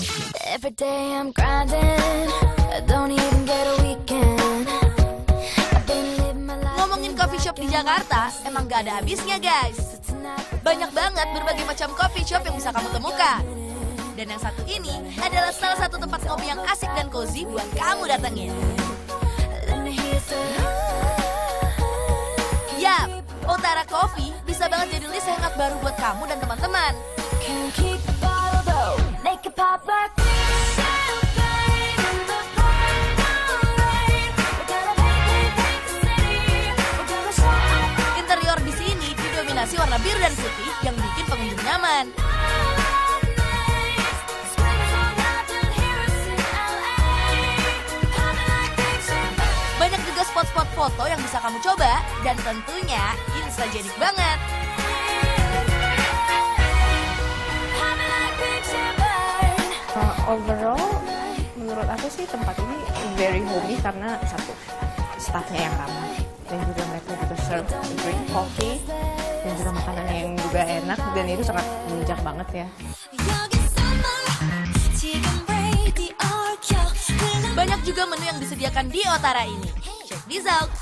Every day I'm grinding, I don't even get a weekend. I've been living my life. Ngomongin coffee shop di Jakarta, emang gak ada habisnya guys. Banyak banget berbagai macam coffee shop yang bisa kamu temukan. Dan yang satu ini adalah salah satu tempat kopi yang asik dan cozy buat kamu datengin. Yap, Otara Coffee bisa banget jadi warna biru dan putih yang bikin pengunjung nyaman. Banyak juga spot-spot foto yang bisa kamu coba dan tentunya instagenik banget. Uh, overall, menurut aku sih tempat ini very homey karena satu staffnya yang ramah dan juga mereka juga serve great coffee juga makanan yang juga enak dan itu sangat menunjang banget ya. Banyak juga menu yang disediakan di Otara ini. Check this out!